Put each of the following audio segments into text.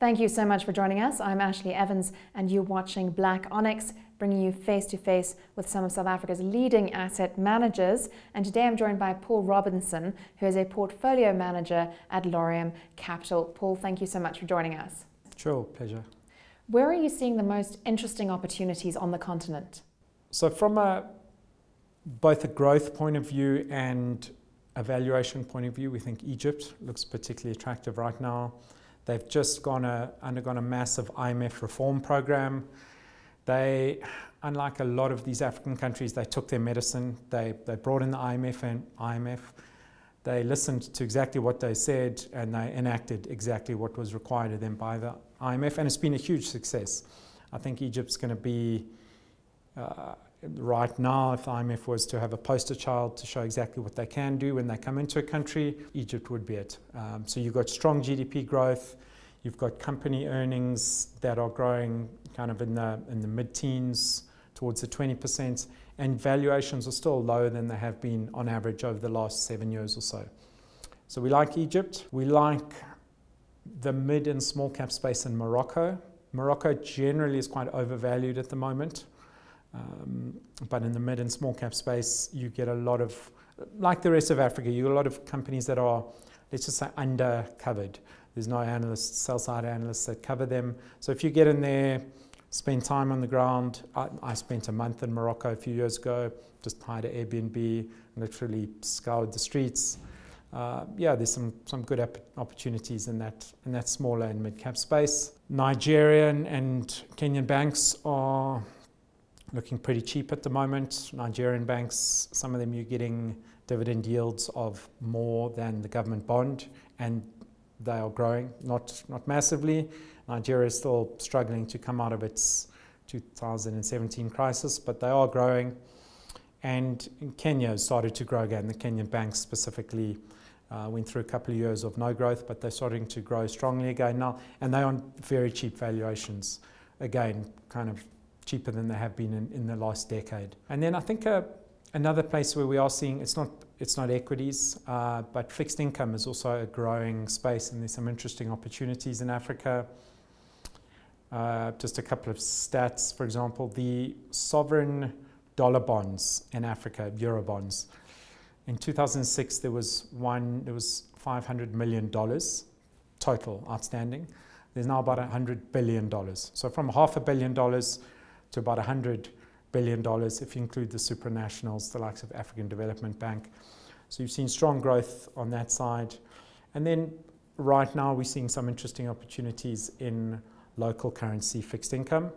Thank you so much for joining us. I'm Ashley Evans, and you're watching Black Onyx, bringing you face to face with some of South Africa's leading asset managers. And today I'm joined by Paul Robinson, who is a portfolio manager at Laurium Capital. Paul, thank you so much for joining us. Sure, pleasure. Where are you seeing the most interesting opportunities on the continent? So, from a both a growth point of view and a valuation point of view, we think Egypt looks particularly attractive right now. They've just gone a, undergone a massive IMF reform program. They, unlike a lot of these African countries, they took their medicine. They, they brought in the IMF and IMF. They listened to exactly what they said and they enacted exactly what was required of them by the IMF. And it's been a huge success. I think Egypt's going to be, uh, right now, if IMF was to have a poster child to show exactly what they can do when they come into a country, Egypt would be it. Um, so you've got strong GDP growth, you've got company earnings that are growing kind of in the, in the mid-teens towards the 20%, and valuations are still lower than they have been on average over the last seven years or so. So we like Egypt. We like the mid and small cap space in Morocco. Morocco generally is quite overvalued at the moment. Um, but in the mid and small cap space, you get a lot of, like the rest of Africa, you get a lot of companies that are, let's just say, undercovered. There's no analysts, sell side analysts that cover them. So if you get in there, spend time on the ground. I, I spent a month in Morocco a few years ago, just hired an Airbnb, literally scoured the streets. Uh, yeah, there's some, some good opportunities in that, in that smaller and mid cap space. Nigerian and Kenyan banks are looking pretty cheap at the moment. Nigerian banks, some of them you're getting dividend yields of more than the government bond, and they are growing, not, not massively. Nigeria is still struggling to come out of its 2017 crisis, but they are growing. And Kenya started to grow again. The Kenyan banks specifically uh, went through a couple of years of no growth, but they're starting to grow strongly again now, and they're on very cheap valuations. Again, kind of cheaper than they have been in, in the last decade. And then I think uh, another place where we are seeing it's not it's not equities, uh, but fixed income is also a growing space, and there's some interesting opportunities in Africa. Uh, just a couple of stats, for example, the sovereign dollar bonds in Africa, euro bonds. In 2006, there was one, there was 500 million dollars total outstanding. There's now about 100 billion dollars. So from half a billion dollars to about 100 billion dollars if you include the supranationals, the likes of African Development Bank. So you've seen strong growth on that side. And then right now we're seeing some interesting opportunities in local currency fixed income,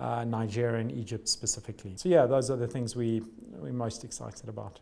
uh, Nigeria and Egypt specifically. So yeah, those are the things we, we're most excited about.